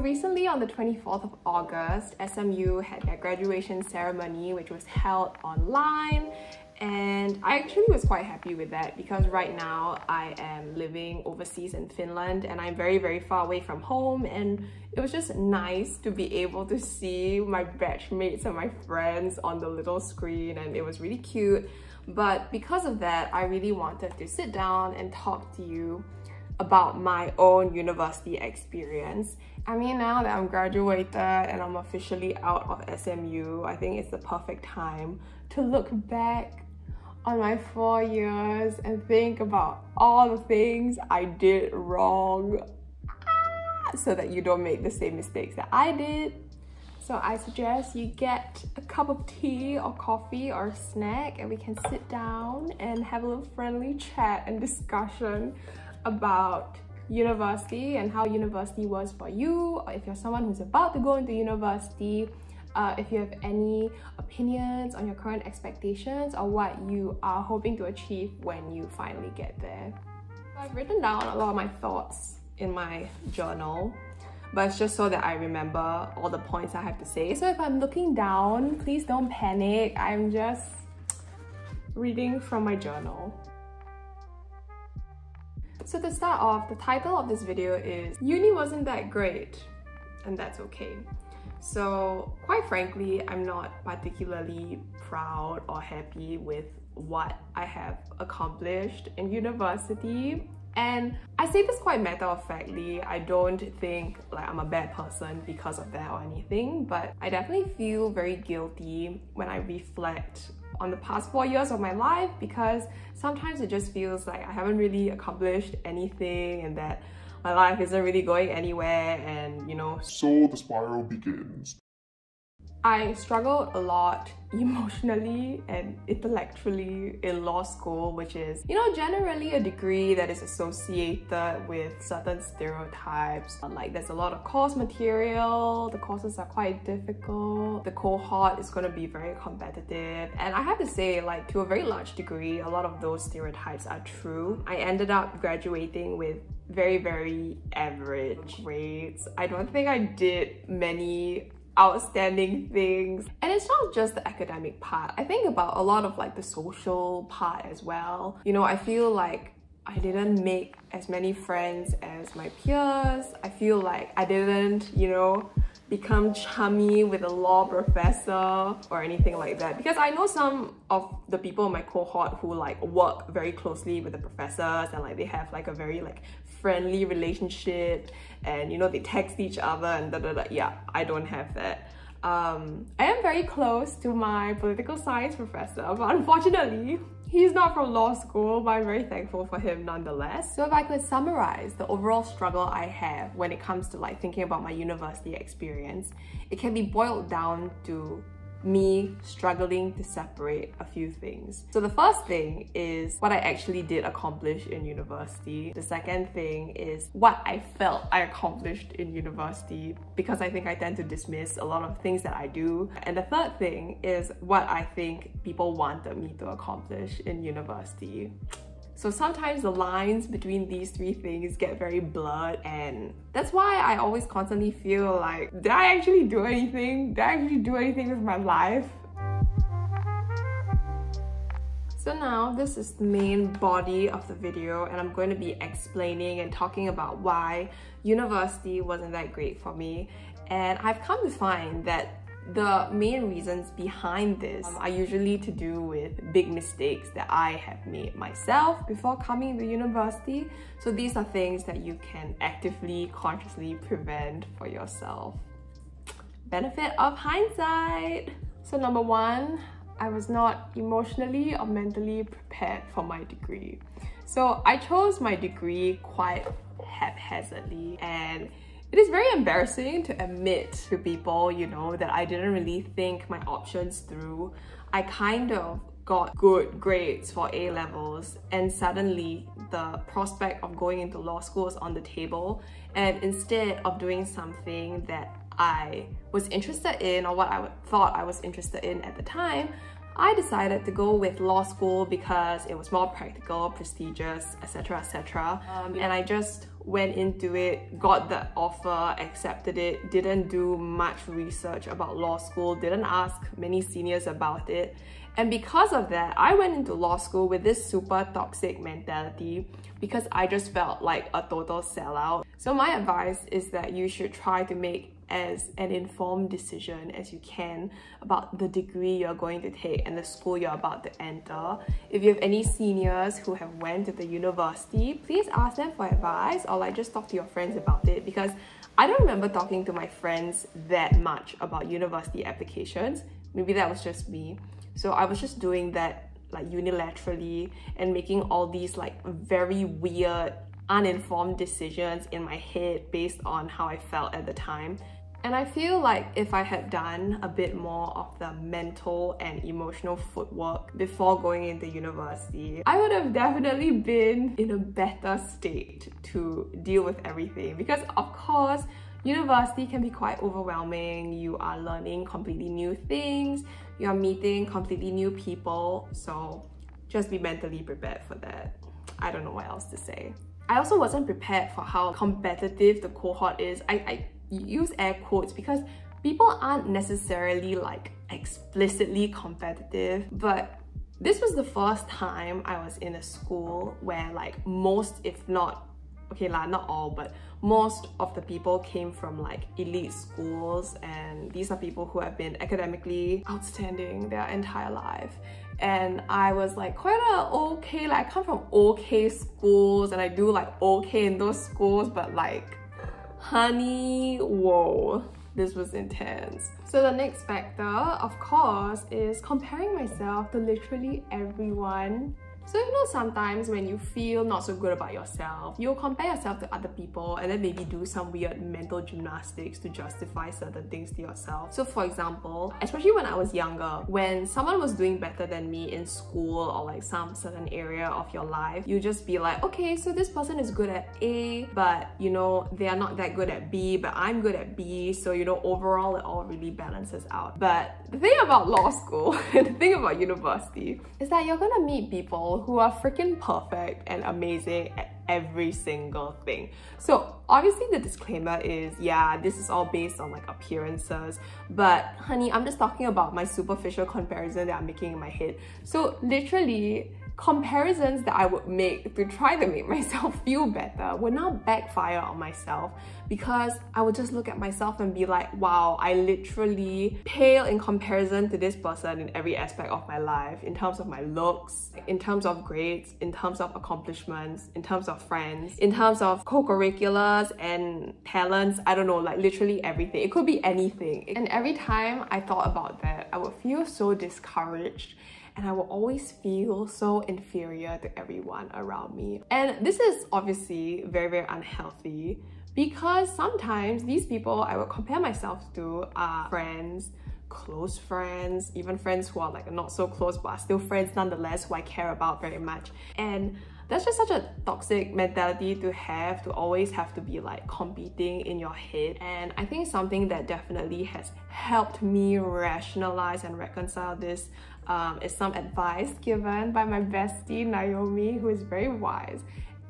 Recently on the 24th of August, SMU had their graduation ceremony which was held online. And I actually was quite happy with that because right now I am living overseas in Finland and I'm very very far away from home. And it was just nice to be able to see my batchmates and my friends on the little screen and it was really cute. But because of that I really wanted to sit down and talk to you about my own university experience. I mean, now that I'm graduated and I'm officially out of SMU, I think it's the perfect time to look back on my four years and think about all the things I did wrong ah, so that you don't make the same mistakes that I did. So I suggest you get a cup of tea or coffee or snack and we can sit down and have a little friendly chat and discussion about university and how university was for you or if you're someone who's about to go into university uh, if you have any opinions on your current expectations or what you are hoping to achieve when you finally get there. I've written down a lot of my thoughts in my journal but it's just so that I remember all the points I have to say. So if I'm looking down, please don't panic. I'm just reading from my journal. So to start off, the title of this video is Uni wasn't that great, and that's okay. So quite frankly, I'm not particularly proud or happy with what I have accomplished in university. And I say this quite matter-of-factly, I don't think like I'm a bad person because of that or anything, but I definitely feel very guilty when I reflect on the past four years of my life because sometimes it just feels like I haven't really accomplished anything and that my life isn't really going anywhere and you know. So the spiral begins I struggled a lot emotionally and intellectually in law school, which is, you know, generally a degree that is associated with certain stereotypes. Um, like there's a lot of course material, the courses are quite difficult, the cohort is going to be very competitive. And I have to say, like to a very large degree, a lot of those stereotypes are true. I ended up graduating with very, very average grades. I don't think I did many outstanding things. And it's not just the academic part. I think about a lot of like the social part as well. You know, I feel like I didn't make as many friends as my peers. I feel like I didn't, you know, become chummy with a law professor or anything like that. Because I know some of the people in my cohort who like work very closely with the professors and like they have like a very like friendly relationship and you know they text each other and da da da. Yeah I don't have that. Um, I am very close to my political science professor but unfortunately He's not from law school, but I'm very thankful for him nonetheless. So if I could summarize the overall struggle I have when it comes to like thinking about my university experience, it can be boiled down to me struggling to separate a few things. So the first thing is what I actually did accomplish in university. The second thing is what I felt I accomplished in university because I think I tend to dismiss a lot of things that I do. And the third thing is what I think people wanted me to accomplish in university. So sometimes the lines between these three things get very blurred and that's why I always constantly feel like, did I actually do anything? Did I actually do anything with my life? So now this is the main body of the video and I'm going to be explaining and talking about why university wasn't that great for me. And I've come to find that the main reasons behind this um, are usually to do with big mistakes that I have made myself before coming to university. So these are things that you can actively, consciously prevent for yourself. Benefit of hindsight. So number one, I was not emotionally or mentally prepared for my degree. So I chose my degree quite haphazardly and it is very embarrassing to admit to people, you know, that I didn't really think my options through. I kind of got good grades for A levels and suddenly the prospect of going into law school was on the table and instead of doing something that I was interested in or what I thought I was interested in at the time, I decided to go with law school because it was more practical, prestigious, etc. etc. Um, and I just went into it, got the offer, accepted it, didn't do much research about law school, didn't ask many seniors about it. And because of that, I went into law school with this super toxic mentality because I just felt like a total sellout. So my advice is that you should try to make as an informed decision as you can about the degree you're going to take and the school you're about to enter. If you have any seniors who have went to the university, please ask them for advice or like just talk to your friends about it because I don't remember talking to my friends that much about university applications. Maybe that was just me. So I was just doing that like unilaterally and making all these like very weird uninformed decisions in my head based on how I felt at the time. And I feel like if I had done a bit more of the mental and emotional footwork before going into university, I would have definitely been in a better state to deal with everything. Because of course, university can be quite overwhelming. You are learning completely new things, you're meeting completely new people. So just be mentally prepared for that. I don't know what else to say. I also wasn't prepared for how competitive the cohort is. I, I use air quotes because people aren't necessarily like explicitly competitive, but this was the first time I was in a school where like most, if not, okay lah, not all, but most of the people came from like elite schools and these are people who have been academically outstanding their entire life and I was like quite a okay like I come from okay schools and I do like okay in those schools but like honey, whoa, this was intense. So the next factor, of course, is comparing myself to literally everyone so you know sometimes when you feel not so good about yourself, you'll compare yourself to other people and then maybe do some weird mental gymnastics to justify certain things to yourself. So for example, especially when I was younger, when someone was doing better than me in school or like some certain area of your life, you just be like, okay, so this person is good at A, but you know, they are not that good at B, but I'm good at B. So you know, overall it all really balances out. But the thing about law school, the thing about university, is that you're gonna meet people who are freaking perfect and amazing at every single thing. So obviously the disclaimer is, yeah, this is all based on like appearances, but honey, I'm just talking about my superficial comparison that I'm making in my head. So literally, comparisons that I would make to try to make myself feel better would not backfire on myself because I would just look at myself and be like, wow, I literally pale in comparison to this person in every aspect of my life, in terms of my looks, in terms of grades, in terms of accomplishments, in terms of friends, in terms of co-curriculars and talents, I don't know, like literally everything. It could be anything. And every time I thought about that, I would feel so discouraged and I will always feel so inferior to everyone around me. And this is obviously very, very unhealthy because sometimes these people I would compare myself to are friends, close friends, even friends who are like not so close but are still friends nonetheless who I care about very much. And that's just such a toxic mentality to have to always have to be like competing in your head and i think something that definitely has helped me rationalize and reconcile this um, is some advice given by my bestie naomi who is very wise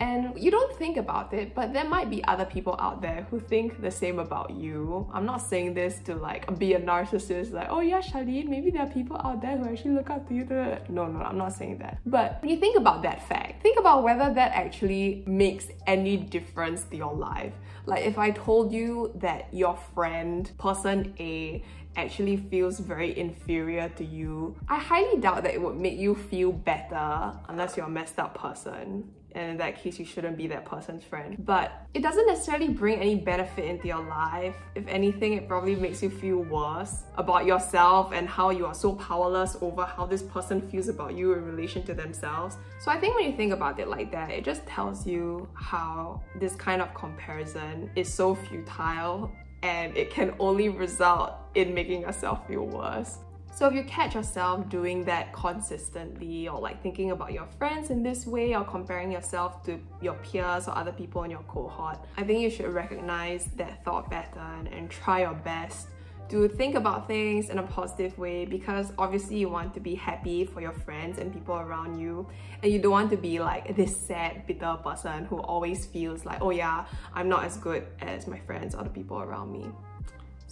and you don't think about it, but there might be other people out there who think the same about you. I'm not saying this to like be a narcissist, like, oh yeah, Charlene, maybe there are people out there who actually look up to you. No, no, I'm not saying that. But when you think about that fact, think about whether that actually makes any difference to your life. Like if I told you that your friend, person A, actually feels very inferior to you, I highly doubt that it would make you feel better unless you're a messed up person. And in that case you shouldn't be that person's friend. But it doesn't necessarily bring any benefit into your life. If anything it probably makes you feel worse about yourself and how you are so powerless over how this person feels about you in relation to themselves. So i think when you think about it like that it just tells you how this kind of comparison is so futile and it can only result in making yourself feel worse. So if you catch yourself doing that consistently or like thinking about your friends in this way or comparing yourself to your peers or other people in your cohort, I think you should recognize that thought pattern and try your best to think about things in a positive way because obviously you want to be happy for your friends and people around you and you don't want to be like this sad bitter person who always feels like oh yeah I'm not as good as my friends or the people around me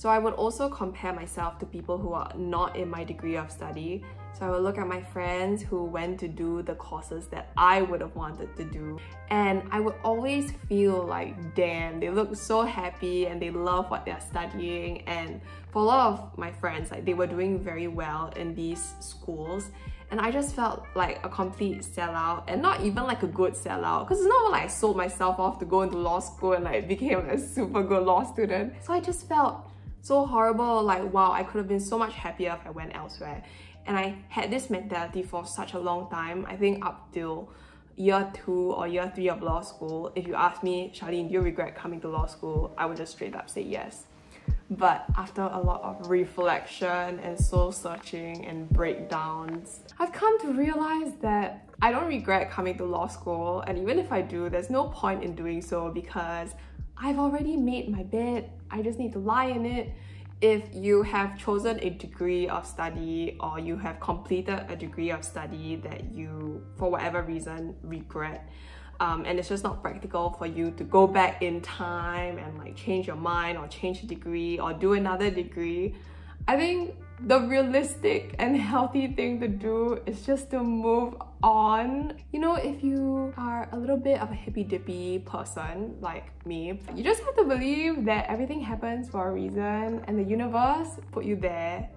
so I would also compare myself to people who are not in my degree of study. So I would look at my friends who went to do the courses that I would have wanted to do. And I would always feel like, damn, they look so happy and they love what they're studying. And for a lot of my friends, like they were doing very well in these schools. And I just felt like a complete sellout and not even like a good sellout because it's not like I sold myself off to go into law school and like became a super good law student. So I just felt so horrible like wow I could have been so much happier if I went elsewhere and I had this mentality for such a long time. I think up till year two or year three of law school if you ask me Charlene do you regret coming to law school? I would just straight up say yes. But after a lot of reflection and soul searching and breakdowns, I've come to realize that I don't regret coming to law school, and even if I do, there's no point in doing so because I've already made my bed, I just need to lie in it. If you have chosen a degree of study or you have completed a degree of study that you, for whatever reason, regret, um, and it's just not practical for you to go back in time and like change your mind or change a degree or do another degree, I think the realistic and healthy thing to do is just to move on. You know, if you are a little bit of a hippy dippy person like me, you just have to believe that everything happens for a reason and the universe put you there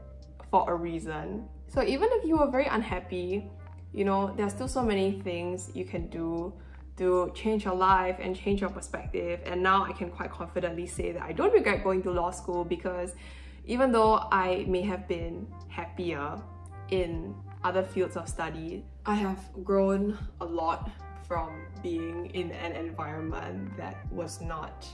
for a reason. So even if you are very unhappy, you know, there's still so many things you can do to change your life and change your perspective. And now I can quite confidently say that I don't regret going to law school because even though I may have been happier in other fields of study, I have grown a lot from being in an environment that was not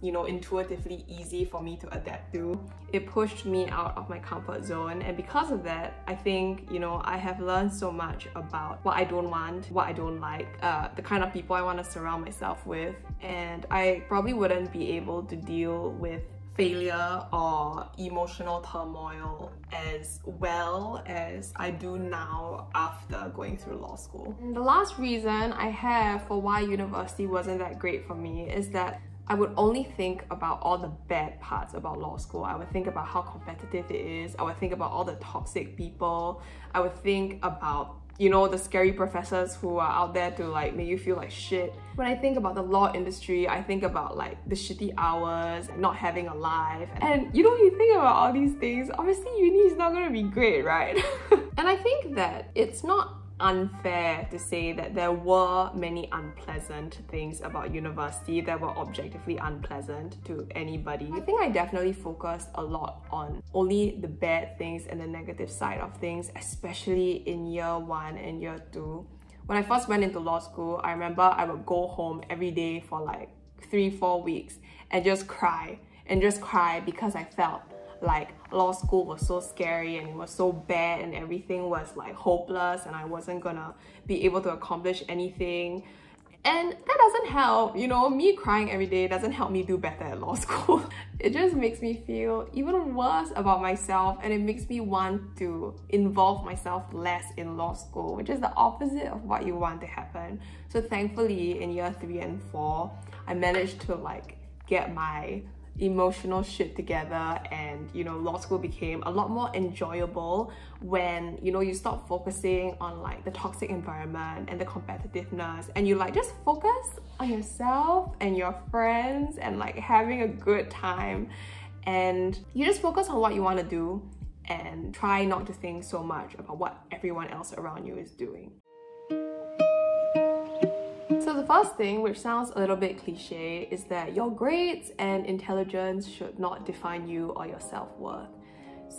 you know, intuitively easy for me to adapt to. It pushed me out of my comfort zone and because of that, I think, you know, I have learned so much about what I don't want, what I don't like, uh, the kind of people I want to surround myself with and I probably wouldn't be able to deal with failure or emotional turmoil as well as I do now after going through law school. The last reason I have for why university wasn't that great for me is that I would only think about all the bad parts about law school. I would think about how competitive it is. I would think about all the toxic people. I would think about you know, the scary professors who are out there to like make you feel like shit. When I think about the law industry, I think about like the shitty hours, not having a life. And you know, you think about all these things, obviously uni is not gonna be great, right? and I think that it's not unfair to say that there were many unpleasant things about university that were objectively unpleasant to anybody. I think I definitely focused a lot on only the bad things and the negative side of things, especially in year one and year two. When I first went into law school, I remember I would go home every day for like three, four weeks and just cry and just cry because I felt like law school was so scary and it was so bad and everything was like hopeless and I wasn't gonna be able to accomplish anything. And that doesn't help, you know, me crying every day doesn't help me do better at law school. it just makes me feel even worse about myself and it makes me want to involve myself less in law school, which is the opposite of what you want to happen. So thankfully in year three and four, I managed to like get my emotional shit together and you know law school became a lot more enjoyable when you know you stop focusing on like the toxic environment and the competitiveness and you like just focus on yourself and your friends and like having a good time and you just focus on what you want to do and try not to think so much about what everyone else around you is doing first thing, which sounds a little bit cliche, is that your grades and intelligence should not define you or your self-worth.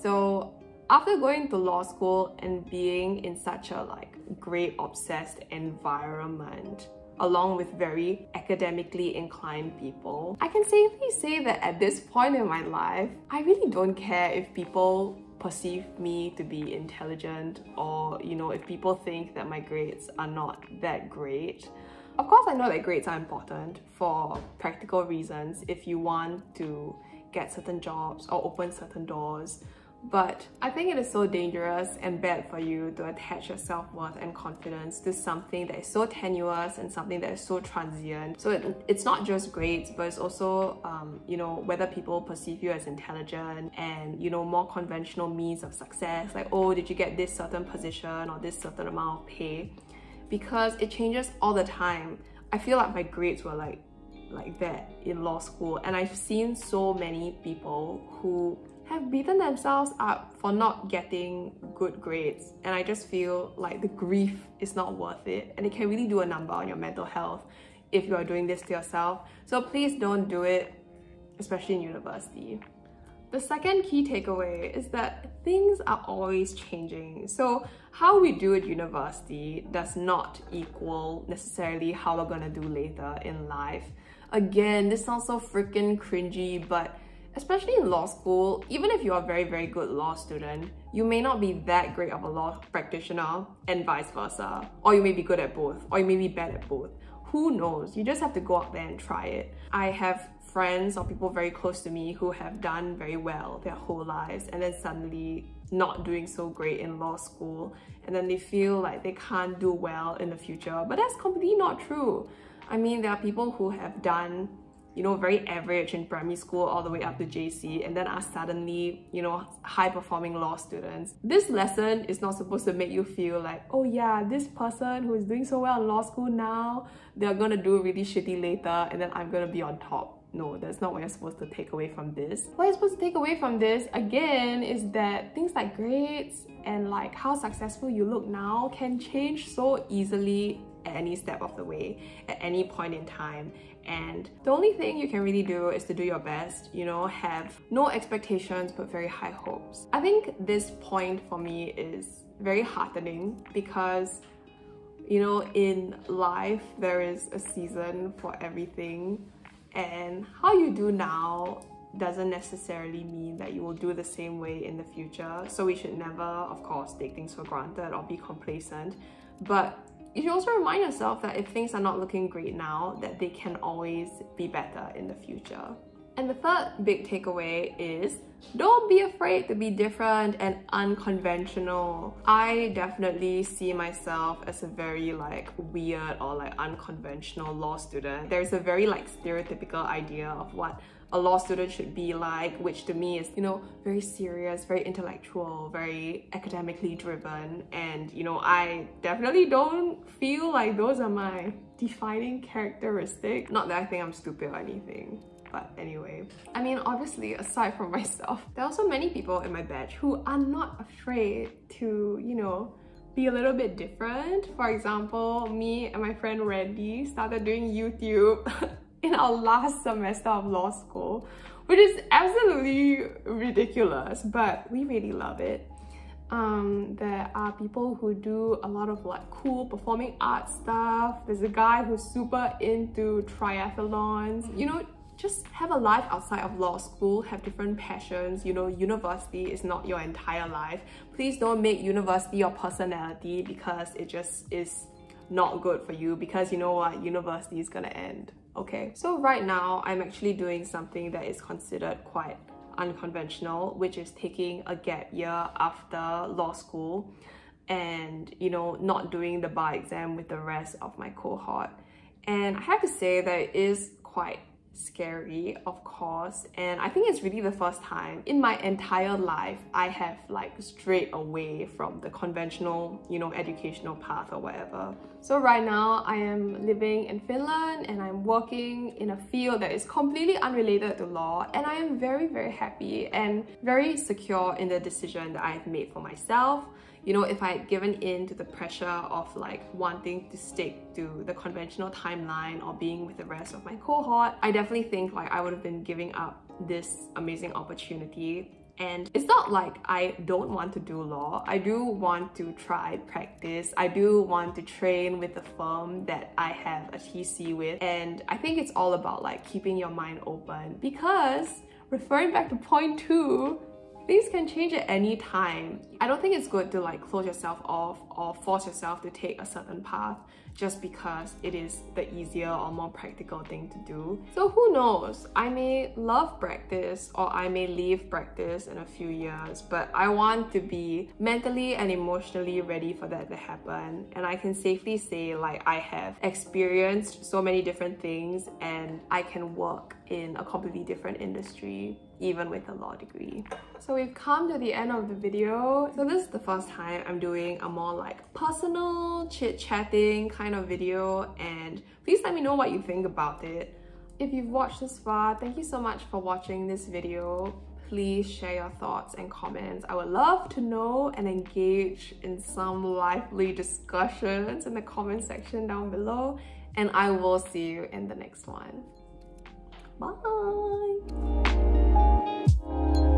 So after going to law school and being in such a like grade obsessed environment, along with very academically inclined people, I can safely say that at this point in my life, I really don't care if people perceive me to be intelligent or you know if people think that my grades are not that great of course, I know that grades are important for practical reasons if you want to get certain jobs or open certain doors. But I think it is so dangerous and bad for you to attach your self-worth and confidence to something that is so tenuous and something that is so transient. So it, it's not just grades, but it's also, um, you know, whether people perceive you as intelligent and, you know, more conventional means of success. Like, oh, did you get this certain position or this certain amount of pay? Because it changes all the time. I feel like my grades were like like that in law school and I've seen so many people who have beaten themselves up for not getting good grades and I just feel like the grief is not worth it and it can really do a number on your mental health if you are doing this to yourself. So please don't do it, especially in university. The second key takeaway is that things are always changing. So how we do at university does not equal necessarily how we're gonna do later in life. Again, this sounds so freaking cringy, but especially in law school, even if you're a very, very good law student, you may not be that great of a law practitioner and vice versa. Or you may be good at both, or you may be bad at both. Who knows? You just have to go out there and try it. I have friends or people very close to me who have done very well their whole lives and then suddenly not doing so great in law school and then they feel like they can't do well in the future. But that's completely not true. I mean, there are people who have done you know, very average in primary school all the way up to JC and then are suddenly, you know, high performing law students. This lesson is not supposed to make you feel like, oh yeah, this person who is doing so well in law school now, they're gonna do really shitty later and then I'm gonna be on top. No, that's not what you're supposed to take away from this. What you're supposed to take away from this, again, is that things like grades and like how successful you look now can change so easily at any step of the way, at any point in time. And the only thing you can really do is to do your best, you know, have no expectations but very high hopes. I think this point for me is very heartening because you know, in life, there is a season for everything, and how you do now doesn't necessarily mean that you will do the same way in the future. So we should never, of course, take things for granted or be complacent. But you should also remind yourself that if things are not looking great now, that they can always be better in the future. And the third big takeaway is don't be afraid to be different and unconventional. I definitely see myself as a very like weird or like unconventional law student. There's a very like stereotypical idea of what a law student should be like, which to me is, you know, very serious, very intellectual, very academically driven. And, you know, I definitely don't feel like those are my defining characteristics. Not that I think I'm stupid or anything. But anyway, I mean, obviously, aside from myself, there are also many people in my batch who are not afraid to, you know, be a little bit different. For example, me and my friend Randy started doing YouTube in our last semester of law school, which is absolutely ridiculous, but we really love it. Um, there are people who do a lot of like cool performing art stuff. There's a guy who's super into triathlons. You know, just have a life outside of law school, have different passions. You know, university is not your entire life. Please don't make university your personality because it just is not good for you because you know what, university is gonna end okay? So right now, I'm actually doing something that is considered quite unconventional, which is taking a gap year after law school and, you know, not doing the bar exam with the rest of my cohort. And I have to say that it is quite scary of course and I think it's really the first time in my entire life I have like strayed away from the conventional you know educational path or whatever. So right now I am living in Finland and I'm working in a field that is completely unrelated to law and I am very very happy and very secure in the decision that I have made for myself you know, if I had given in to the pressure of like wanting to stick to the conventional timeline or being with the rest of my cohort, I definitely think like I would have been giving up this amazing opportunity and it's not like I don't want to do law. I do want to try practice. I do want to train with the firm that I have a TC with. And I think it's all about like keeping your mind open because referring back to point two, things can change at any time. I don't think it's good to like close yourself off or force yourself to take a certain path just because it is the easier or more practical thing to do. So who knows? I may love practice or I may leave practice in a few years, but I want to be mentally and emotionally ready for that to happen. And I can safely say like I have experienced so many different things and I can work in a completely different industry even with a law degree. So we've come to the end of the video. So this is the first time I'm doing a more like personal chit-chatting kind of video and please let me know what you think about it. If you've watched this far, thank you so much for watching this video. Please share your thoughts and comments. I would love to know and engage in some lively discussions in the comment section down below and I will see you in the next one. Bye! Thank you.